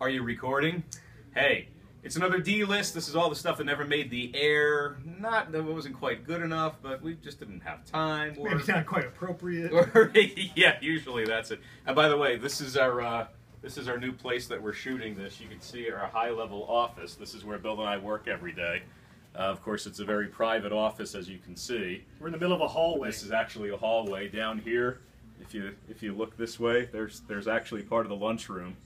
Are you recording? Hey, it's another D list. This is all the stuff that never made the air. Not that it wasn't quite good enough, but we just didn't have time. Or, Maybe not quite appropriate. or yeah, usually that's it. And by the way, this is our uh, this is our new place that we're shooting this. You can see our high level office. This is where Bill and I work every day. Uh, of course, it's a very private office, as you can see. We're in the middle of a hallway. This is actually a hallway down here. If you if you look this way, there's there's actually part of the lunchroom.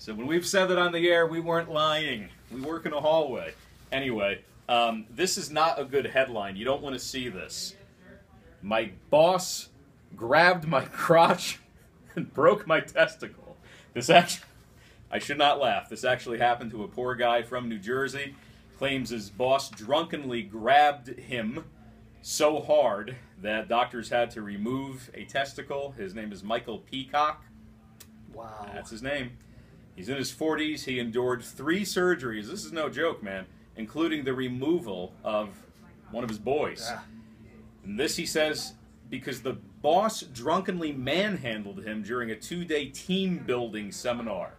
So when we've said that on the air, we weren't lying. We work in a hallway. Anyway, um, this is not a good headline. You don't want to see this. My boss grabbed my crotch and broke my testicle. This actually, I should not laugh. This actually happened to a poor guy from New Jersey. Claims his boss drunkenly grabbed him so hard that doctors had to remove a testicle. His name is Michael Peacock. wow. That's his name. He's in his 40s. He endured three surgeries. This is no joke, man, including the removal of one of his boys. And this, he says, because the boss drunkenly manhandled him during a two day team building seminar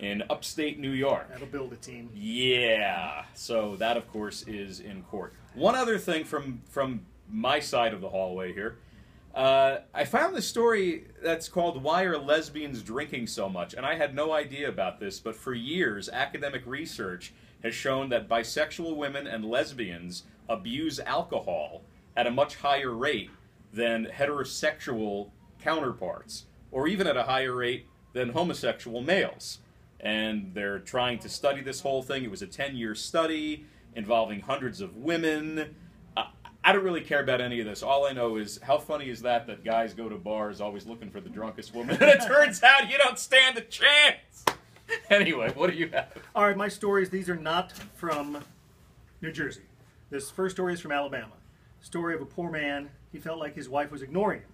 in upstate New York. That'll build a team. Yeah. So that, of course, is in court. One other thing from from my side of the hallway here. Uh, I found this story that's called "Why Are Lesbians Drinking So Much?" and I had no idea about this, but for years, academic research has shown that bisexual women and lesbians abuse alcohol at a much higher rate than heterosexual counterparts, or even at a higher rate than homosexual males and they're trying to study this whole thing. It was a 10 year study involving hundreds of women. I, don't really care about any of this. All I know is how funny is that that guys go to bars always looking for the drunkest woman, and it turns out you don't stand a chance. Anyway, what do you have? All right, my stories, these are not from New Jersey. This first story is from Alabama. Story of a poor man. He felt like his wife was ignoring him.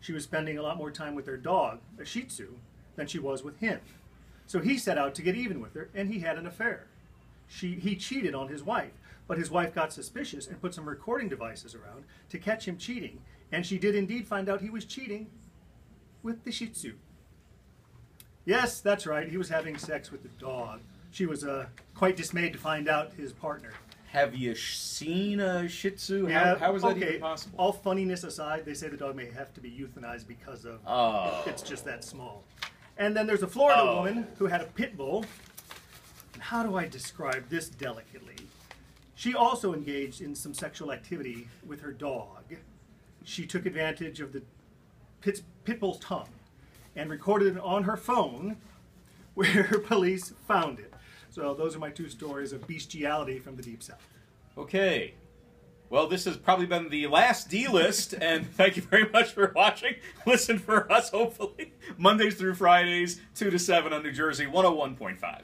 She was spending a lot more time with their dog, a Shih Tzu, than she was with him. So he set out to get even with her, and he had an affair. She, he cheated on his wife, but his wife got suspicious and put some recording devices around to catch him cheating, and she did indeed find out he was cheating with the Shih Tzu. Yes, that's right. He was having sex with the dog. She was uh, quite dismayed to find out his partner. Have you seen a Shih Tzu? How, Yeah, how is that okay, even possible? All funniness aside, they say the dog may have to be euthanized because of Oh. it's just that small. And then there's a Florida Oh. woman who had a pit bull. How do I describe this delicately? She also engaged in some sexual activity with her dog. She took advantage of the pit, pit bull's tongue and recorded it on her phone where police found it. So those are my two stories of bestiality from the deep south. Okay. Well, this has probably been the last D list, and thank you very much for watching. Listen for us, hopefully, Mondays through Fridays, 2 to 7 on New Jersey 101.5.